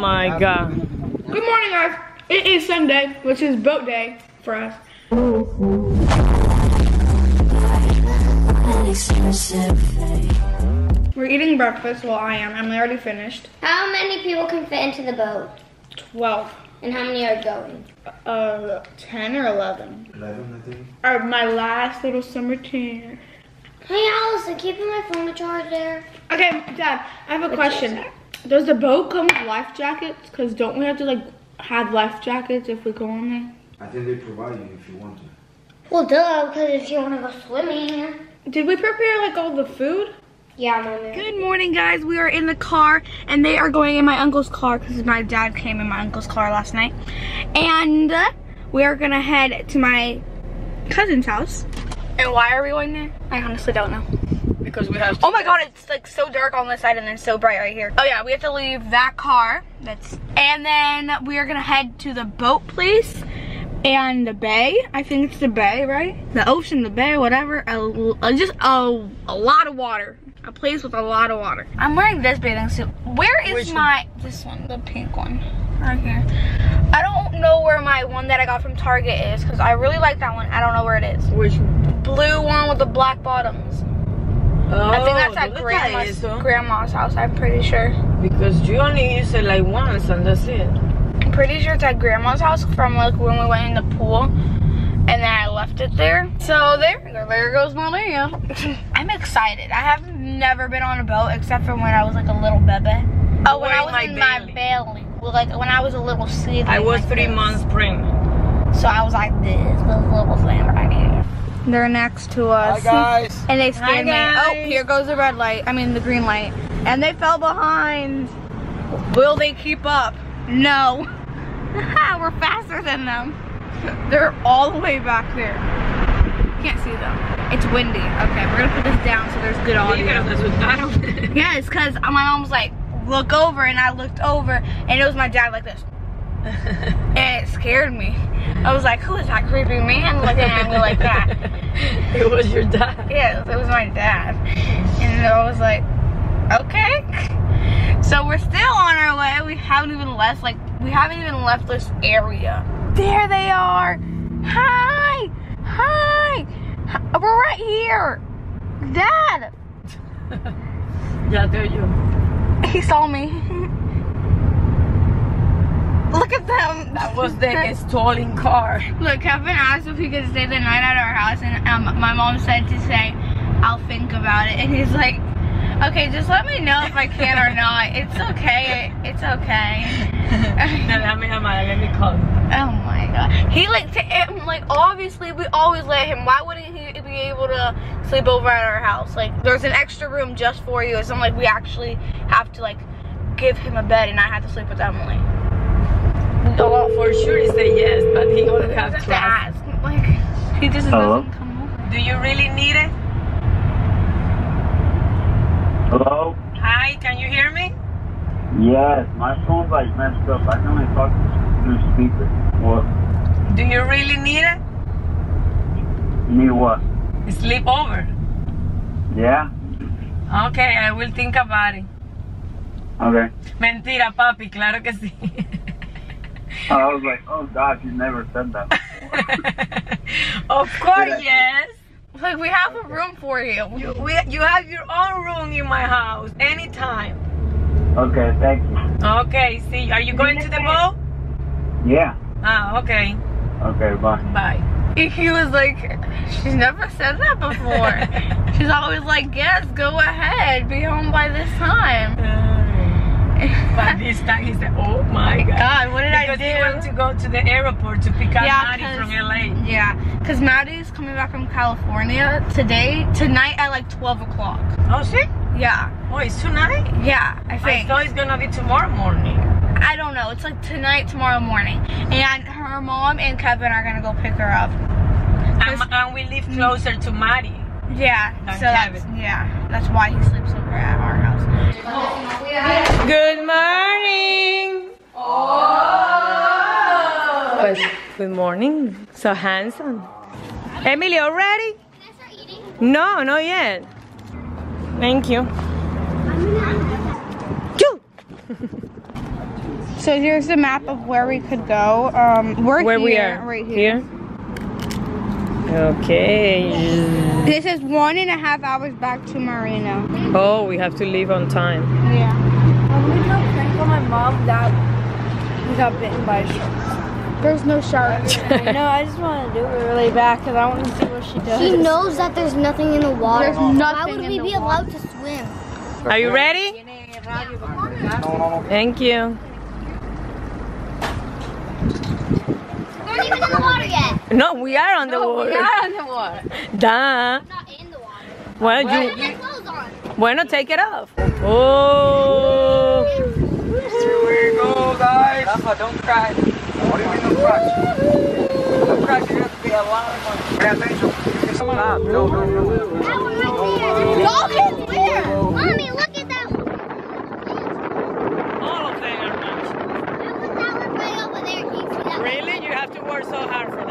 my god. Good morning, guys. It is Sunday, which is boat day for us. We're eating breakfast. Well, I am. I'm already finished. How many people can fit into the boat? 12. And how many are going? Uh, 10 or 11. 11, I think. Or my last little summer tan. Hey Alisson, keeping my phone to charge there. Okay, Dad, I have a What question. Is Does the boat come with life jackets? Because don't we have to, like, have life jackets if we go on there? I think they provide you if you want to. Well, duh, because if you want to go swimming. Did we prepare, like, all the food? Yeah, mommy. Good morning, guys. We are in the car, and they are going in my uncle's car because my dad came in my uncle's car last night. And uh, we are gonna head to my cousin's house. And why are we going there? I honestly don't know. Because we have to Oh my god, it's like so dark on this side and then so bright right here. Oh yeah, we have to leave that car. That's and then we are gonna head to the boat place and the bay. I think it's the bay, right? The ocean, the bay, whatever. A, a- just a, a lot of water. A place with a lot of water. I'm wearing this bathing suit. Where is Which one? my this one, the pink one, right here? I don't know where my one that I got from Target is because I really like that one. I don't know where it is. Which Blue one with the black bottoms. Oh, I think oh, that's at grandma's, grandma's house, I'm pretty sure. Because you only use it like once and that's it. I'm pretty sure it's at grandma's house from like when we went in the pool and then I left it there. So there, there goes my Leah. I'm excited. I have never been on a boat except for when I was like a little bebe. Oh, when I was my in my belly. belly. Well, like when I was a little seedling. I was like three this. months pregnant. So I was like this, this little thing right here. They're next to us. Hi guys. And they scared me. Oh, guys. Oh, here goes the red light. I mean the green light. And they fell behind. Will they keep up? No. We're faster than them. They're all the way back there. Can't see them. It's windy. Okay, we're gonna put this down so there's good audio. You got this, with Yes, because my mom was like, look over, and I looked over, and it was my dad like this. And it scared me. I was like, who is that creepy man looking at me like that? it was your dad. Yes, it was my dad. And I was like, okay. So we're still on our way. We haven't even left, like, we haven't even left this area. There they are. Hi. Hi. Hi. We're right here. Dad. Ya te oyó. He saw me. Look at them. That was the stolen car. Look, Kevin asked if he could stay the night at our house, and um, my mom said to say, I'll think about it. And he's like, okay, just let me know if I can or not. It's okay. It's okay. No, déjame llamar, let me call. Oh my god. He like, to, um, like obviously we always let him. Why wouldn't he be able to sleep over at our house? Like there's an extra room just for you. It's not like we actually have to like give him a bed and I have to sleep with Emily. Oh, for sure he said yes, but he would We have have to to ask. ask. Like he just Hello? doesn't come over. Do you really need it? Hello? Hi, can you hear me? Yes, my phone's like messed up. I can only talk through speaker. What? Do you really need it? Need what? Sleep over. Yeah? Okay, I will think about it. Okay. Mentira, papi, claro que sí. I was like, oh gosh, you never said that. of course, yes. Like we have a room for you. You, we, you have your own room in my house anytime. Okay, thank you. Okay, see, are you going to the boat? Yeah. Ah, okay. Okay, bye. Bye. He was like, she's never said that before. she's always like, yes, go ahead, be home by this time. but this time he said, oh my god. God, what did I do? because he went to go to the airport to pick up Yeah, Maddie from LA. Yeah, because Maddie's coming back from California today, tonight at like 12 o'clock. Oh, shit? Yeah, Oh, it's tonight? yeah, I I think. thought it's gonna be tomorrow morning. I don't know. It's like tonight, tomorrow morning. And her mom and Kevin are gonna go pick her up. And, and we live closer to Maddie. Yeah, so that's, yeah, that's why he sleeps over at our house. Good morning. Pues, good morning. So handsome. Emily, already? Can I start eating? No, not yet. Thank you. Choo! So here's the map of where we could go. Um, we're Where here, we are? right here. Okay. This is one and a half hours back to Marina. Oh, we have to leave on time. Yeah. I'm gonna do prank on my mom that we got bitten by a shark. There's no shark. no, I just want to do it really bad because I want to see what she does. She knows that there's nothing in the water. There's Why nothing would in we the be allowed to swim? Are you ready? Thank you. We're not even in the water yet. No, we are on the water. We are on the water. Duh. Not in the water. Well, Put you, your clothes on. bueno, take it off. Oh. Here we go, guys. Rafa, don't cry. What do you mean don't cry? Don't cry, you're gonna pay a lot of money. Pay attention. Stop. No, no, no. That one right there. Dolphins where? Mommy, look at that one. All of them are much. Look at that one right over there. Can you see that? Really? You have to work so hard for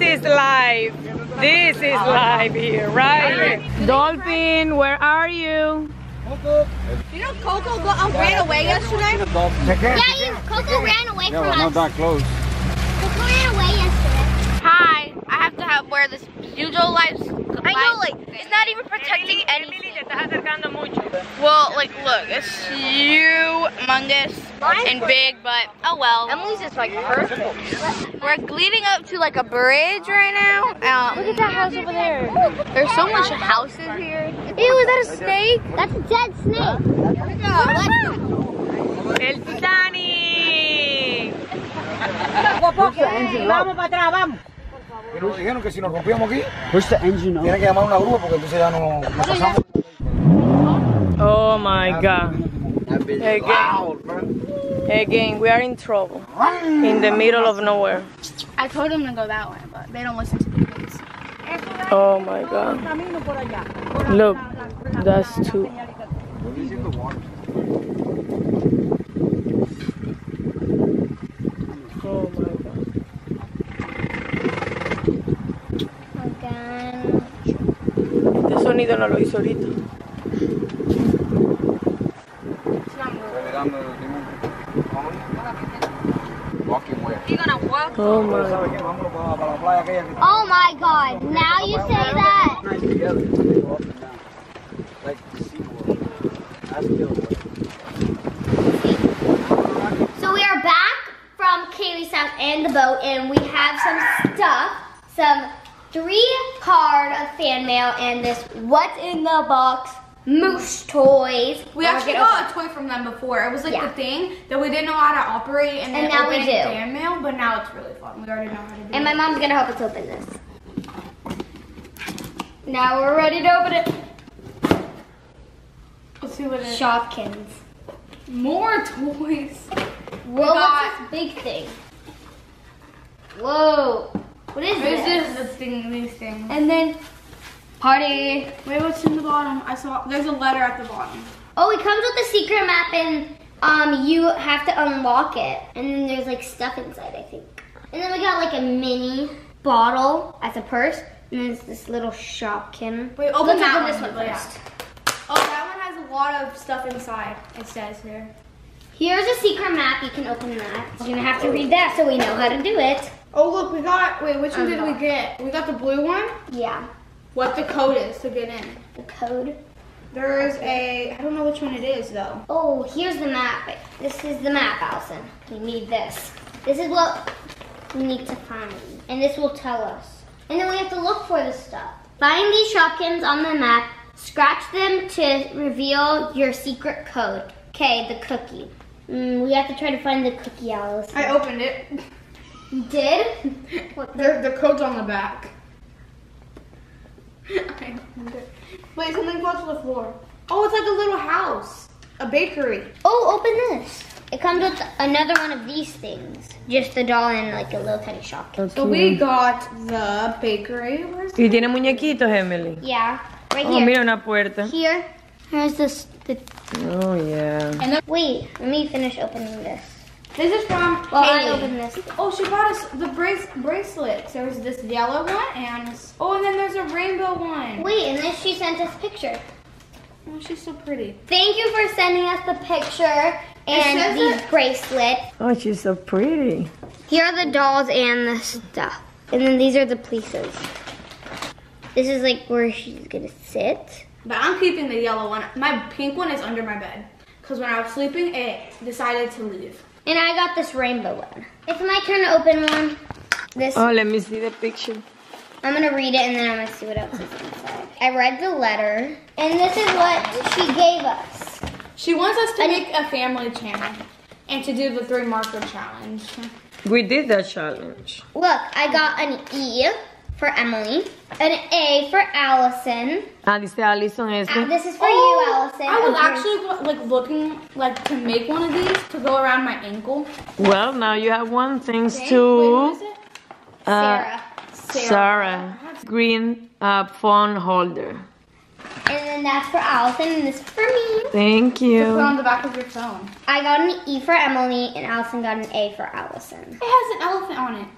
is live. This is live here, right? Dolphin, where are you? You know Coco go, uh, ran away yesterday? Yeah, Coco ran away Yeah, from we're not us. that close. Coco ran away yesterday. Hi. I have to have wear this usual life. I know, like it's not even protecting anything. Well, like look, it's humongous and big, but oh well. Emily's just like perfect. We're leading up to like a bridge right now. Um, Look at that house over there. there's so much houses here. Ew, is that a snake? That's a dead snake. Here we go. Let's go. El Titanic. Que nos dijeron que si nos rompíamos aquí, tiene que llamar una grúa porque entonces ya no nos pasamos. Oh my god. Again. Again, we are in trouble. In the middle of nowhere. I told them to go that way, but they don't listen to me. Oh my god. Look, that's two. Oh my god. Again. Este sonido no lo hizo ahorita. Oh my god. ¿Sabes qué? Vámonos para, para la playa aquella que Oh my god, now you say that. nice together. Go up and down. Like the sequel. That's killer. So we are back from Kaylee's house and the boat, and we have some stuff, some three card of fan mail, and this what's in the box moose toys. We actually got a toy from them before. It was like Yeah. the thing that we didn't know how to operate, and, And then now we do. fan mail. But now it's really fun. We already know how to do And it. my mom's gonna help us open this. Now we're ready to open it. Let's see what it is. Shopkins. More toys. Whoa, got- what's this big thing? Whoa. What is is this? this? This thing, these things. And then party. Wait, what's in the bottom? I saw. There's a letter at the bottom. Oh, it comes with a secret map and um you have to unlock it. And then there's like stuff inside, I think. And then we got like a mini bottle as a purse. And then there's this little shopkin. Wait, open Let's that open one. this one Yeah. Oh, that one has a lot of stuff inside. It says here. Here's a secret map. You can open that. You're gonna have to read that so we know how to do it. Oh, look, we got. Wait, which one oh, did we get? We got the blue one. Yeah. What the code is to get in? The code. There is a. I don't know which one it is though. Oh, here's the map. This is the map, Alisson. We need this. This is what we need to find. And this will tell us. And then we have to look for the stuff. Find these Shopkins on the map, scratch them to reveal your secret code. Okay, the cookie. Mm, we have to try to find the cookie, Alice. I opened it. You did? What The, the code's on on the back. I wonder- Wait, something fell to the floor. Oh, it's like a little house. A bakery. Oh, open this. It comes with another one of these things. Just a doll and like a little tiny shop. So we got the bakery. Where's Y tiene muñequitos, Emily. Yeah, right Oh, here. mira una puerta. Here. Here's this. The, Oh, yeah. And then... wait, let me finish opening this. This is from Well, I Haley. opened this. Oh, she bought us the brace bracelets. There was this yellow one and oh, and then there's a rainbow one. Wait, and then she sent us picture. Oh, she's so pretty. Thank you for sending us the picture and these it- bracelets. Oh, she's so pretty. Here are the dolls and the stuff. And then these are the pieces. This is like where she's gonna sit. But I'm keeping the yellow one. My pink one is under my bed because when I was sleeping, it decided to leave. And I got this rainbow one. It's my turn to open one. This Oh, let me see the picture. I'm gonna read it and then I'm gonna see what else is inside. I read the letter, and this is what she gave us. She wants us to I- make a family channel and to do the three marker challenge. We did that challenge. Look, I got an E for Emily, an A for Alisson. Ah, dice Alisson Uh, este. This is for you, Alisson. Oh, I was And actually like looking like to make one of these to go around my ankle. Well, now you have one thanks Wait, who to is it? uh, Sarah. Sarah. Green uh, phone holder. And then that's for Alisson, and this is for me. Thank you. Put you. on the back of your phone. I got an E for Emily, and Alisson got an A for Alisson. It has an elephant on it.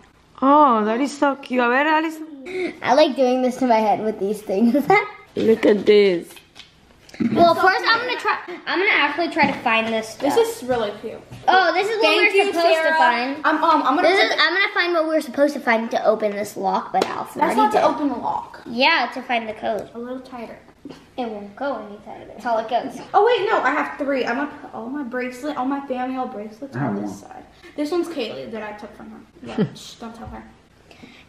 Oh, that is so cute. A ver, Alisson. I like doing this to my head with these things. Look at this. well, first I'm gonna try. I'm gonna actually try to find this stuff. This is really cute. oh, this is what Thank we're you, supposed Sarah. to find. I'm um I'm gonna. This is. I'm gonna find what we're supposed to find to open this lock, but Alisson That's already not did. to open the lock. Yeah, to find the code. A little tighter. It won't go any tighter. That's how it goes. Oh wait, no, I have three. I'm gonna put all my bracelet, all my family all bracelets on this one. side. This one's Kaylee that I took from her. Yeah, shh, don't tell her.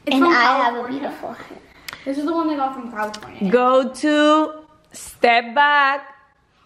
It's and from I have a California. beautiful. This is the one they got from California. Go to step back.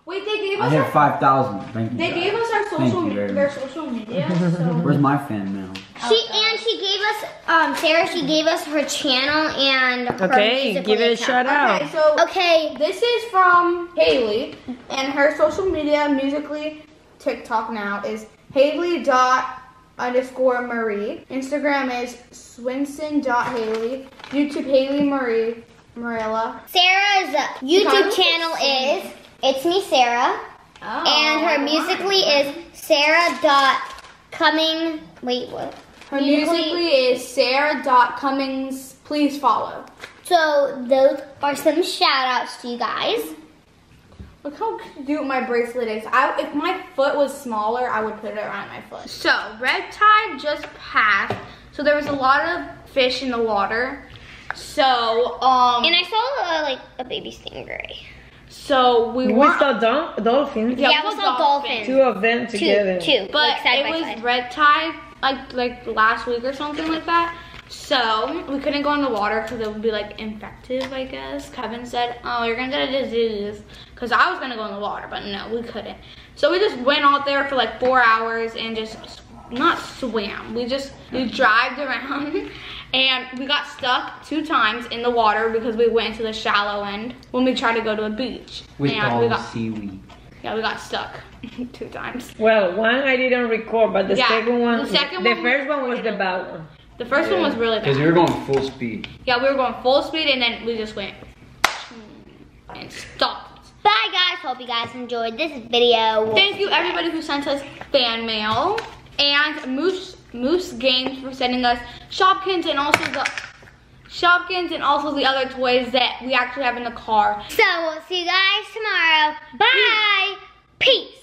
Wait, they gave I us hit our, 5,000. Thank you. they guys. gave us our social you their social media. So Where's my fan mail? She and she gave us. Um, Sarah. She gave us her channel and her Okay, give it a account. shout out. okay, so Okay. this is from Haley, and her social media, Musical.ly, TikTok now is Haley dot underscore Marie. Instagram is Swinson dot Haley. YouTube Haley Marie Marilla. Sarah's YouTube Chicago? channel is It's Me Sarah, Oh, and her Musical.ly is Sarah dot coming. Wait, what? Her Musical.ly is Sarah dot Cummings. Please follow. So those are some shout outs to you guys. Look how cute my bracelet is. I, if my foot was smaller, I would put it around my foot. So, red tide just passed. So there was a lot of fish in the water. So, um, And I saw uh, like a baby stingray. so we We were, saw dol- dolphins. Yeah, Yeah, we we saw saw dolphins. Two of them Two, together. two, but like side it by was side. red tide like like last week or something like that. So we couldn't go in the water because it would be like infective, I guess. Kevin said, "Oh, you're gonna get a disease," because I was gonna go in the water, but no, we couldn't. So we just went out there for like four hours and just not swam. We just we mm-hmm. drived around. And we got stuck two times in the water because we went to the shallow end when we tried to go to a beach. With and all we got seaweed. yeah, we got stuck two times. Well, one I didn't record, but the Yeah, second one, the second the one first one was the great. bad one. The first one was really Because bad. we were going full speed. Yeah, we were going full speed and then we just went and stopped. Bye guys. Hope you guys enjoyed this video. We'll Thank you everybody who sent us fan mail and Moose Moose Games for sending us Shopkins and also the Shopkins and also the other toys that we actually have in the car. So we'll see you guys tomorrow. Bye. Peace.